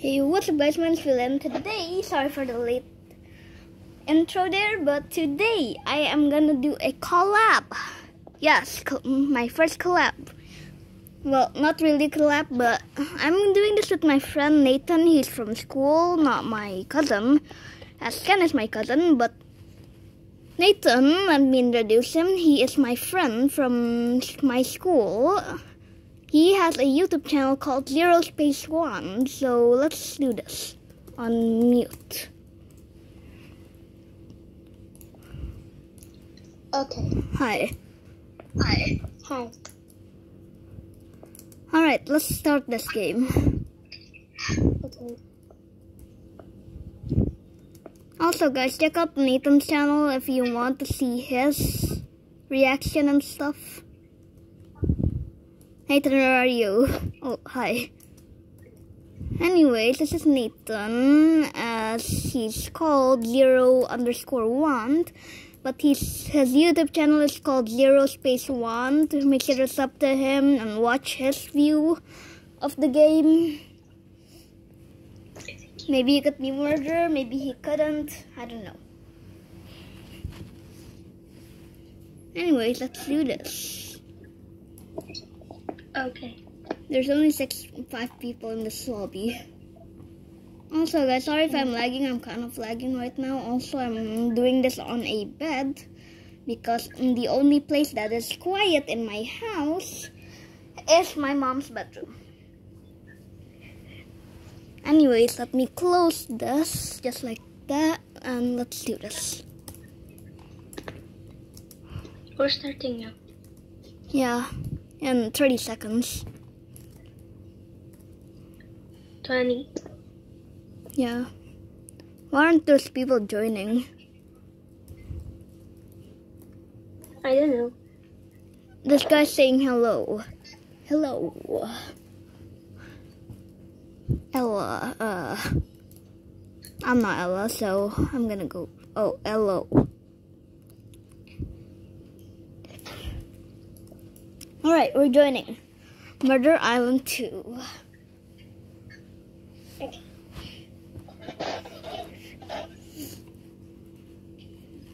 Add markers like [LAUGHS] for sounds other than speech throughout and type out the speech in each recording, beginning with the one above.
Hey, what's up guys, my Phil today, sorry for the late intro there, but today I am gonna do a collab. Yes, my first collab. Well, not really collab, but I'm doing this with my friend Nathan. He's from school, not my cousin. As Ken is my cousin, but Nathan, let me introduce him. He is my friend from my school. He has a YouTube channel called Zero Space One. So let's do this on mute. Okay. Hi. Hi. Hi. Alright, let's start this game. Okay. Also, guys, check out Nathan's channel if you want to see his reaction and stuff. Nathan, where are you? Oh, hi. Anyways, this is Nathan, as he's called Zero underscore One, but he's, his YouTube channel is called Zero Space One. Make sure to sub to him and watch his view of the game. Maybe he could be murderer, maybe he couldn't. I don't know. Anyways, let's do this. Okay. There's only six, five people in this lobby. Also, guys, sorry if I'm mm. lagging. I'm kind of lagging right now. Also, I'm doing this on a bed because the only place that is quiet in my house is my mom's bedroom. Anyways, let me close this just like that and let's do this. We're starting now. Yeah in 30 seconds. 20. Yeah. Why aren't those people joining? I don't know. This guy's saying hello. Hello. Ella, uh, I'm not Ella, so I'm gonna go. Oh, hello. Alright, we're joining Murder Island 2.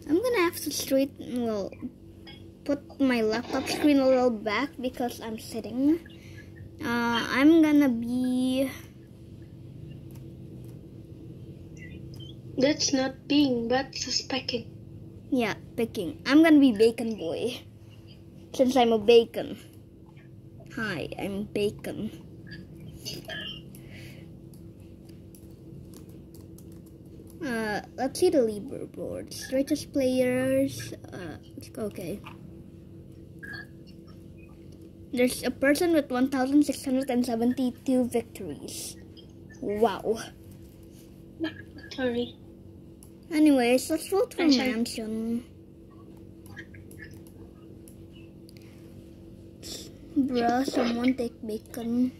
I'm gonna have to straighten, well, put my laptop screen a little back because I'm sitting. Uh, I'm gonna be... That's not being, but suspecting. Yeah, picking. I'm gonna be Bacon Boy since I'm a bacon. Hi, I'm bacon. Uh, let's see the leaderboards. Richest players. Uh, let's go okay. There's a person with 1,672 victories. Wow. Sorry. Anyways, let's vote for Mansion. Bruh, someone take bacon.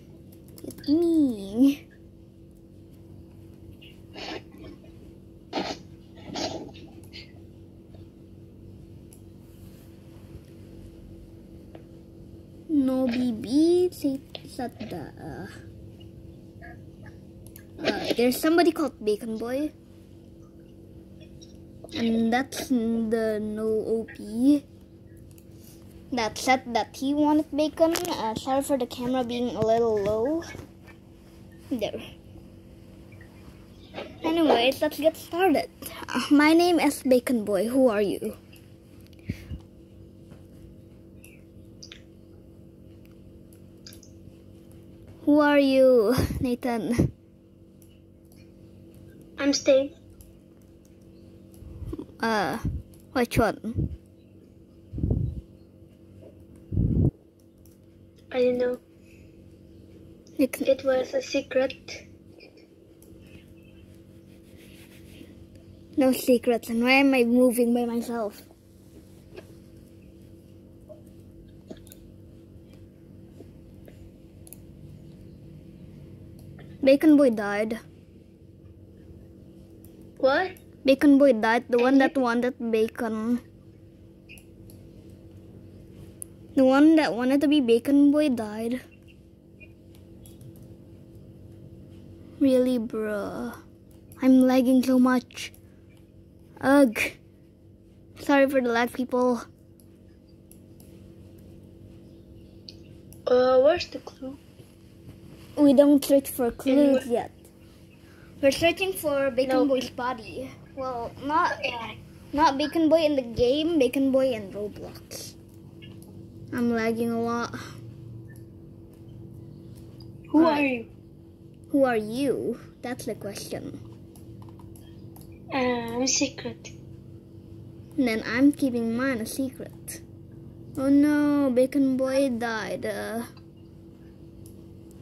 It's me. No BB Sada. Uh, there's somebody called Bacon Boy. And that's the no OP that said that he wanted bacon. Uh, sorry for the camera being a little low. There. Anyways, let's get started. Uh, my name is Bacon Boy. Who are you? Who are you, Nathan? I'm Steve. Uh, which one? I don't know. It was a secret. No secrets. And why am I moving by myself? Bacon Boy died. What? Bacon Boy died. The one that wanted bacon. The one that wanted to be Bacon Boy died. Really, bruh. I'm lagging so much. Ugh. Sorry for the lag, people. Uh, where's the clue? We don't search for clues yet. We're searching for Bacon Boy's body. Well, not not Bacon Boy in the game, Bacon Boy in Roblox. I'm lagging a lot. Who are you? Who are you? That's the question. Uh, I'm a secret. And then I'm keeping mine a secret. Oh no, Bacon Boy died. Uh,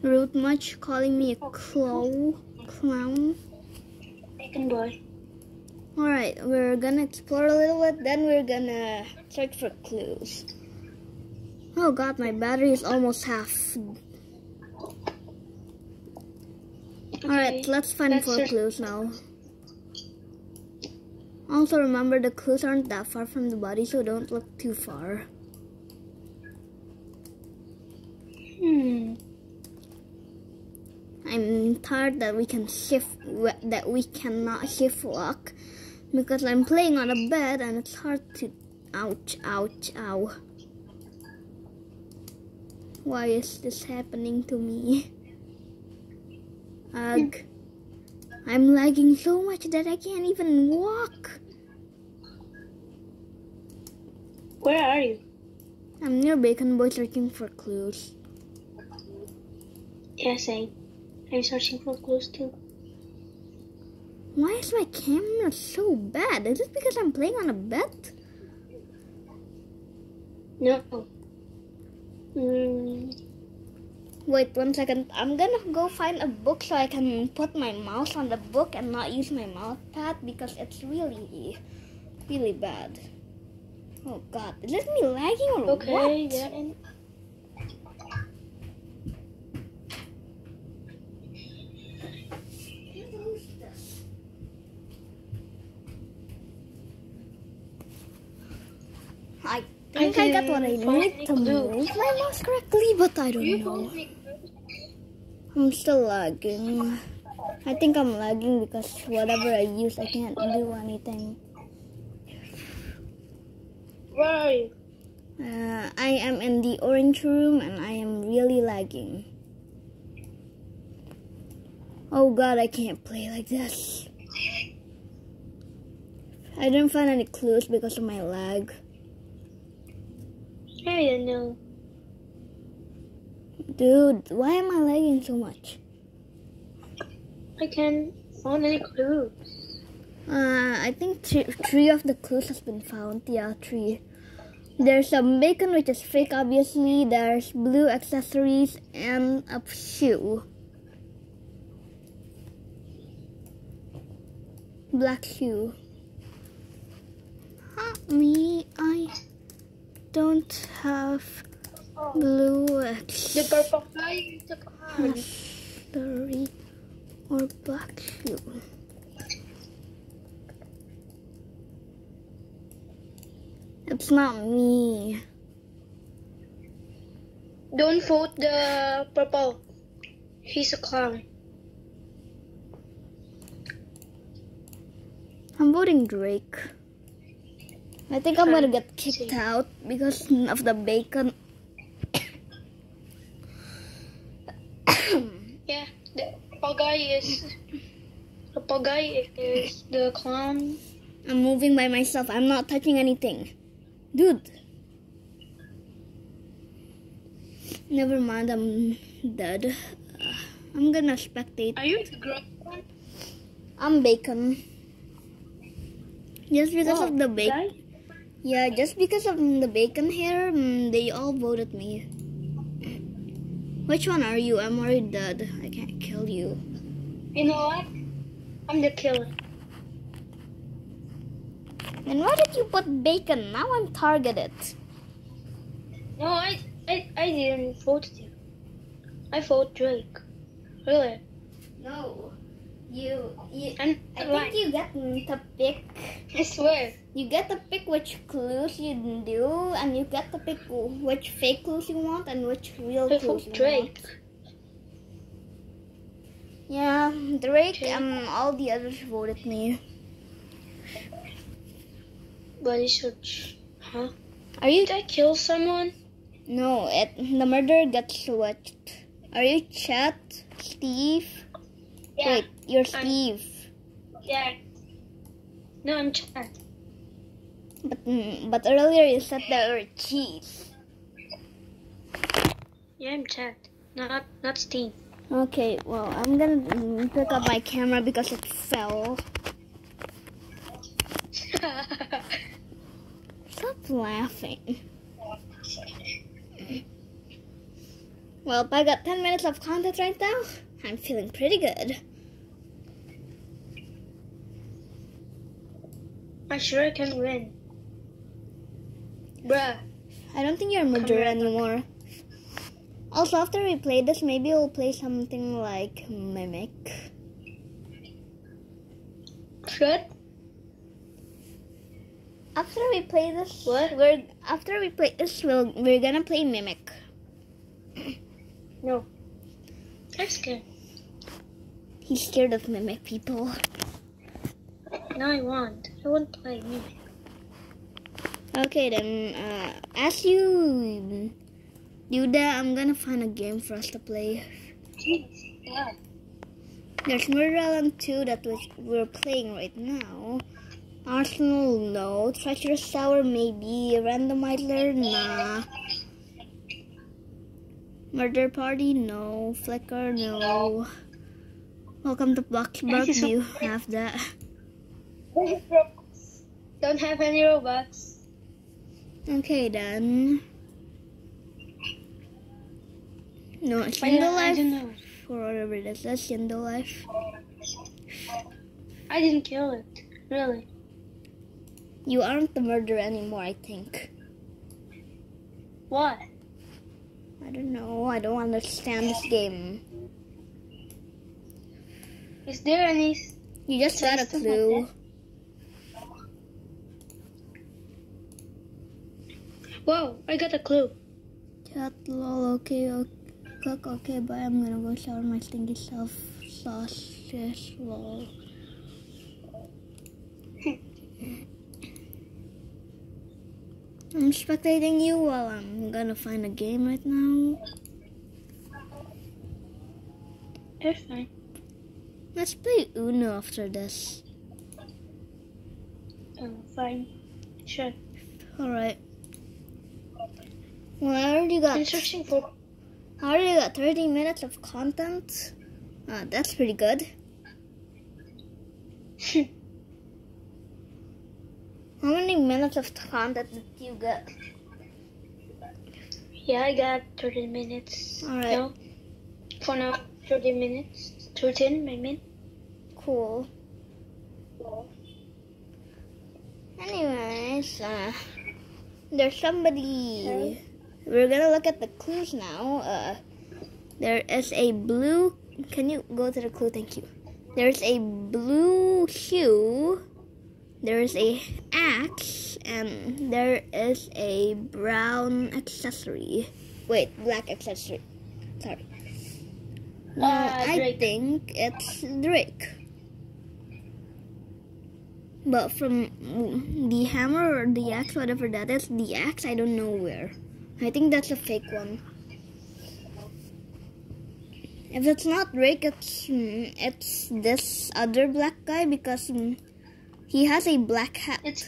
Root Much calling me a clow, clown. Bacon Boy. Alright, we're gonna explore a little bit, then we're gonna search for clues. Oh god, my battery is almost half. Alright, let's find Let's four clues now. Also remember the clues aren't that far from the body, so don't look too far. Hmm. I'm tired that we can shift that we cannot shift walk because I'm playing on a bed and it's hard to ouch ouch ow. Why is this happening to me? [LAUGHS] Ugh. I'm lagging so much that I can't even walk. Where are you? I'm near Bacon Boy searching for clues. Yeah, same. I'm searching for clues too. Why is my camera so bad? Is it because I'm playing on a bed? No. Hmm. Wait one second. I'm gonna go find a book so I can put my mouse on the book and not use my mouse pad because it's really, really bad. Oh god, is this me lagging or Okay, what? yeah. Think I got what I can need to move my mouse correctly, but I don't know. I'm still lagging. I think I'm lagging because whatever I use, I can't do anything. Where are you? Uh, I am in the orange room and I am really lagging. Oh god, I can't play like this. I didn't find any clues because of my lag. I don't know. Dude, why am I lagging so much? I can't find any clues. Uh, I think three, three of the clues has been found. Yeah, three. There's a bacon which is fake, obviously. There's blue accessories and a shoe. Black shoe. Huh, me, I don't have blue The purple guy is the clown. accessory or black shoe. It's not me. Don't vote the purple. He's a clown. I'm voting Drake. I think I'm gonna get kicked out because of the bacon. [COUGHS] Yeah, the purple guy is. The guy is the clown. I'm moving by myself. I'm not touching anything. Dude. Never mind, I'm dead. Uh, I'm gonna spectate. Are you the green one? I'm bacon. Just because of the bacon. Guy? Yeah, just because of the bacon hair, mm, they all voted me. Which one are you? I'm already dead. I can't kill you. You know what? I'm the killer. And why did you put bacon? Now I'm targeted. No, I, I, I didn't vote you. I vote Drake. Really? No. You, you And I right. think you get to pick. I swear. You get to pick which clues you do, and you get to pick which fake clues you want and which real I clues you Drake. Yeah, Drake and all the others voted me. But it should. Huh? Are you? Did I kill someone? No, it, the murder gets switched. Are you Chat? Steve? Wait, you're Steve. Yeah. No, I'm Chad. But, mm, but earlier you said that you're Cheese. Yeah, I'm Chad. Not not Steve. Okay, well, I'm gonna pick up my camera because it fell. [LAUGHS] Stop laughing. Well, I got 10 minutes of content right now. I'm feeling pretty good. I'm sure I can win. Bruh. I don't think you're a murderer anymore. Also, after we play this, maybe we'll play something like Mimic. Good? After we play this, What? we're after we play this, we'll, we're gonna play Mimic. No. I'm scared. He's scared of Mimic people. No, I won't. I won't play Mimic. Okay, then, uh, as you do that, I'm gonna find a game for us to play. Jeez. Yeah. There's Murder Island 2 that we're playing right now. Arsenal, no. Treacherous Tower, maybe. Randomizer, nah. Murder Party, no. Flicker, no. Welcome to Bloxburg, do you have that? Don't have any Robux. Okay, then. No, I, Shindo don't- I Life, don't know. or whatever it is. That's Shindo Life. I didn't kill it. Really. You aren't the murderer anymore, I think. What? I don't know. I don't understand this game. Is there any? You just got a clue. Whoa! I got a clue. Chat lol. Okay, okay. Cook. Okay, bye. I'm gonna go shower my stinky self. Sausage lol. [LAUGHS] I'm spectating you while I'm gonna find a game right now. It's fine. Let's play Uno after this. Oh, fine. Sure. Alright. Well, I already got I'm searching for. I already got 30 minutes of content. Uh, that's pretty good. [LAUGHS] How many minutes of content did you get? yeah, I got 30 minutes. Alright. No. For now, 30 minutes. 13, I mean. Cool. Anyways, uh, there's somebody. We're gonna look at the clues now. Uh, there is a blue. Can you go to the clue? Thank you. There's a blue shoe. There is a axe, and there is a brown accessory. Wait, black accessory. Sorry. No, Uh, I think it's Drake. But from the hammer or the axe, whatever that is, the axe, I don't know where. I think that's a fake one. If it's not Drake, it's mm, it's this other black guy because mm, he has a black hat. It's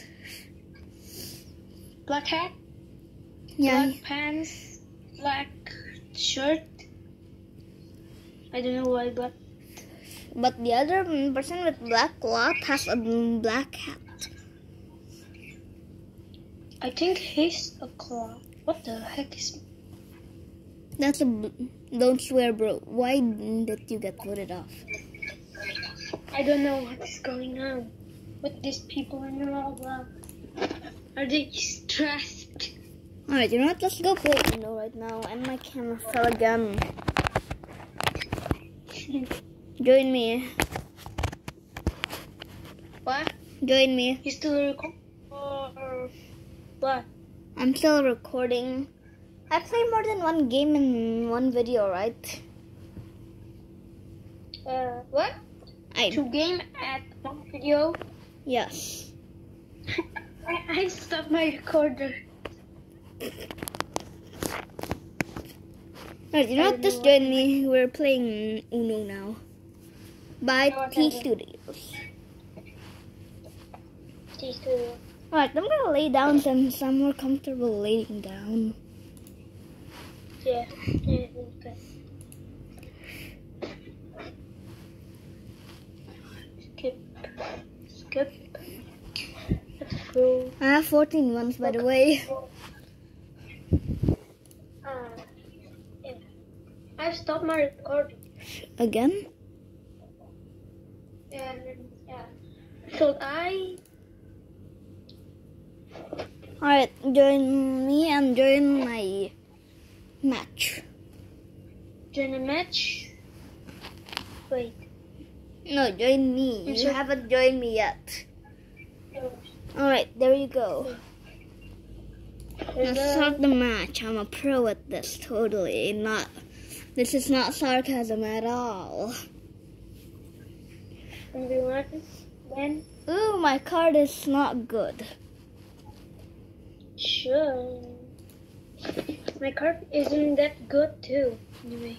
black hat, Yeah, black pants, black shirt. I don't know why, but but the other person with black cloth has a black hat. I think he's a claw. What the heck is? That's a don't swear, bro. Why did you get voted off? I don't know what's going on with these people in Roblox. Are they stressed? Alright, you know what? Let's go play Uno right now. And my camera fell again. [LAUGHS] Join me. what? Join me. You still recording? Or what? I'm still recording. I play more than one game in one video, right? Uh, what? I To game at one video. Yes. [LAUGHS] I, I stopped my recorder. Alright, you know what? Just join me. We're playing Uno now. By T. Studios. These two. Alright, I'm gonna lay down since I'm more comfortable laying down. Yeah. yeah okay. Skip. Let's go. I have 14 ones, by the way. Uh, yeah. I've stopped my recording. Again? And yeah. Should I? Alright, join me and join my match. Join a match? Wait. No, join me. You haven't joined me yet. Alright, there you go. Let's start the match. I'm a pro at this, totally. Not. This is not sarcasm at all. Then Ooh, my card is not good. sure. My card isn't that good too. Anyway.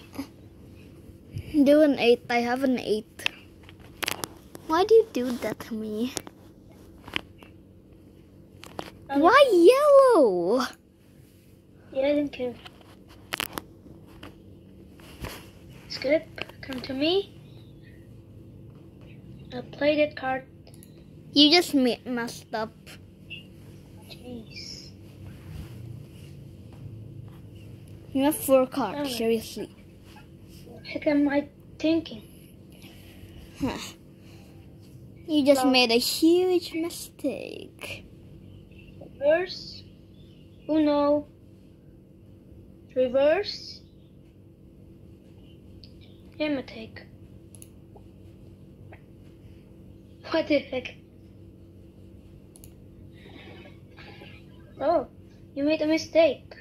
Do an 8. I have an 8. Why do you do that to me? Um, Why yellow? Yeah, I didn't care. Skip, come to me. I'll play that card. You just me- messed up. Jeez. You have four cards, Alright. seriously. Heck am I thinking? Huh. You just made a huge mistake. Reverse. Oh, Uno. Reverse. Hammer take. What the heck? Oh, you made a mistake.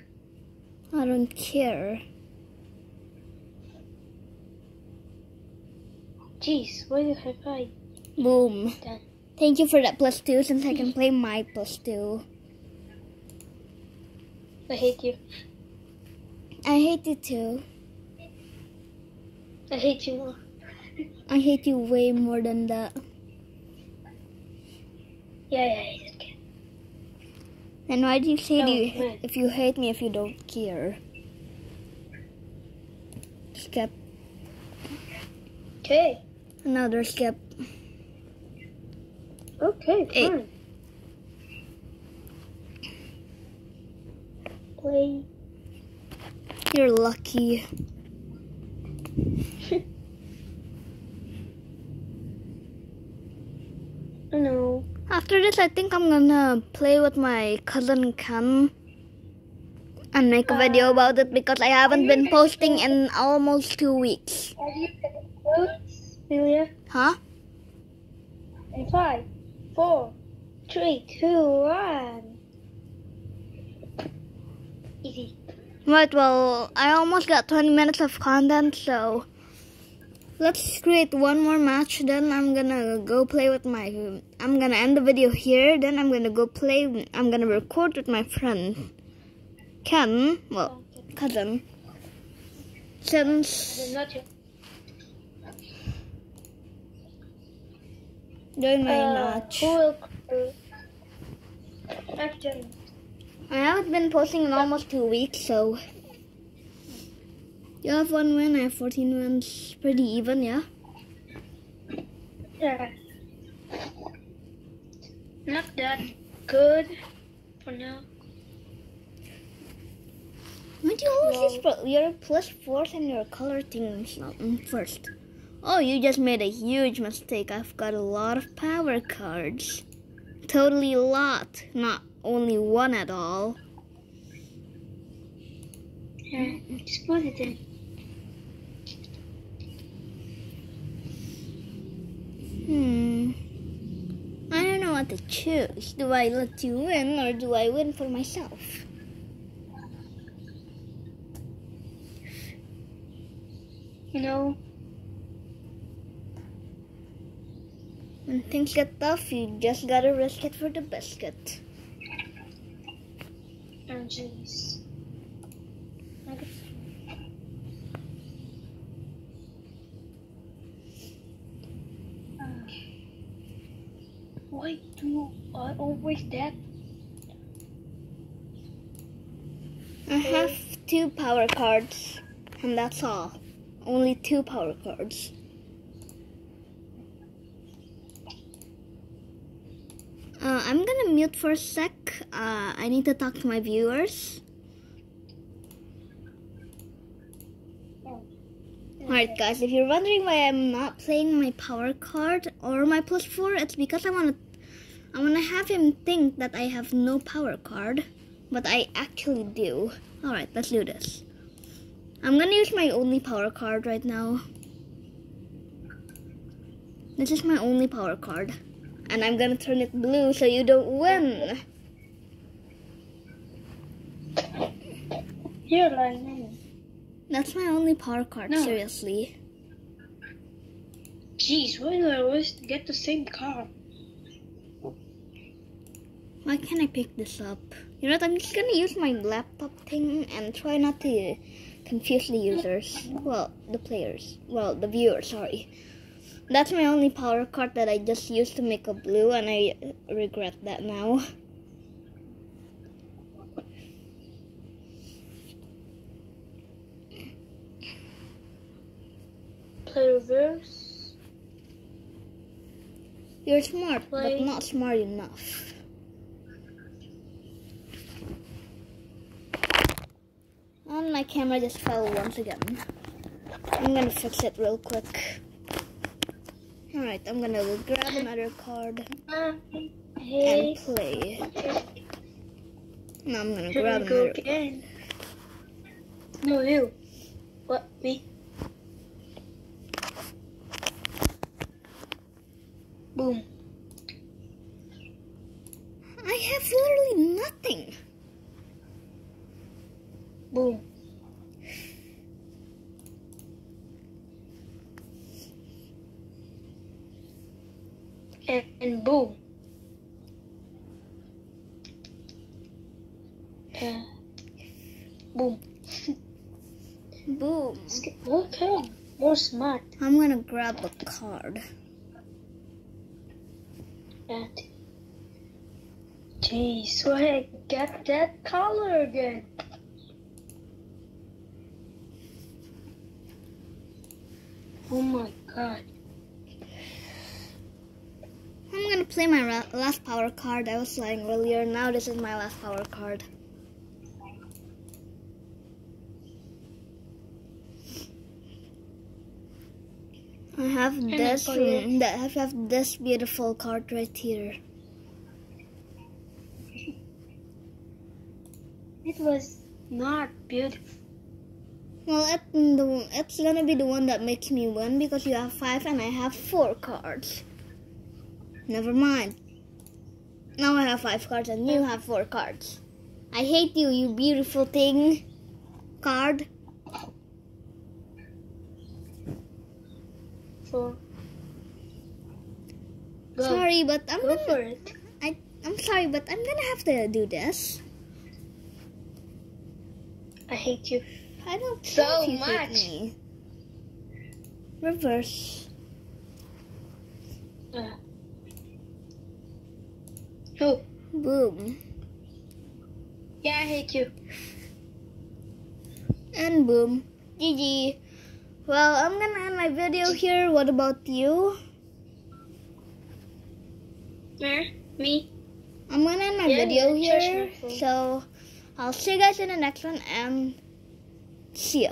I don't care. Jeez, why do you have I Boom. done? Thank you for that plus two since I can play my plus two. I hate you. I hate you too. I hate you more. I hate you way more than that. Yeah, yeah, I hate it. And why do you say No, you, if you hate me if you don't care? Skip. Okay. Another skip. Okay, Eight. fine. Play. You're lucky. [LAUGHS] No. After this, I think I'm gonna play with my cousin Ken and make a video Uh, about it because I haven't been posting in almost two weeks. Are you close, Julia? Huh? In five, four, three, two, one. Easy. Right, well, I almost got 20 minutes of content, so let's create one more match. Then I'm gonna go play with my. I'm gonna end the video here. Then I'm gonna go play. I'm gonna record with my friend Ken, well, cousin. Since Then not you. my Uh, match, who will. I haven't been posting in almost two weeks, so. You have one win, I have 14 wins. Pretty even, yeah? Yeah. Not that good for now. Why do you always use pro- your plus fourth and your color thing something first? Oh, you just made a huge mistake. I've got a lot of power cards. Totally a lot, not only one at all. Yeah, just put it. Hmm. I don't know what to choose. Do I let you win or do I win for myself? You know, When things get tough, you just gotta risk it for the biscuit. Oh, jeez. Ah. Why do I always that? I have two power cards, and that's all. Only two power cards. Uh, I'm gonna mute for a sec. Uh, I need to talk to my viewers. Alright guys, if you're wondering why I'm not playing my power card or my plus four, it's because I wanna I wanna have him think that I have no power card, but I actually do. Alright, let's do this. I'm gonna use my only power card right now. This is my only power card. And I'm gonna turn it blue so you don't win. Here, Lightning. That's my only power card, No. seriously. Jeez, why do I always get the same car? Why can't I pick this up? You know what? I'm just gonna use my laptop thing and try not to confuse the users. Well, the players. Well, the viewers, sorry. That's my only power card that I just used to make a blue, and I regret that now. Play reverse. You're smart, but not smart enough. And my camera just fell once again. I'm gonna fix it real quick. Alright, I'm gonna grab another card and play. Now I'm gonna here grab go another. again. No, you. What, me? Boom. Card. And Jeez, so I get that color again. Oh my god. I'm gonna play my last power card. I was lying earlier. Now this is my last power card. I have this. I have this beautiful card right here. It was not beautiful. Well, it, the, it's gonna be the one that makes me win because you have five and I have four cards. Never mind. Now I have five cards and you have four cards. I hate you, you beautiful thing. Card. So go, Sorry, but I'm go gonna. for it. I, I'm sorry, but I'm gonna have to do this. I hate you. I don't So if you hate much. me. Reverse. Uh. Oh, Boom. yeah, I hate you. And boom. GG. Well, I'm gonna my video here. What about you? Where? Me? I'm gonna end my Yeah, video here. So I'll see you guys in the next one and see ya.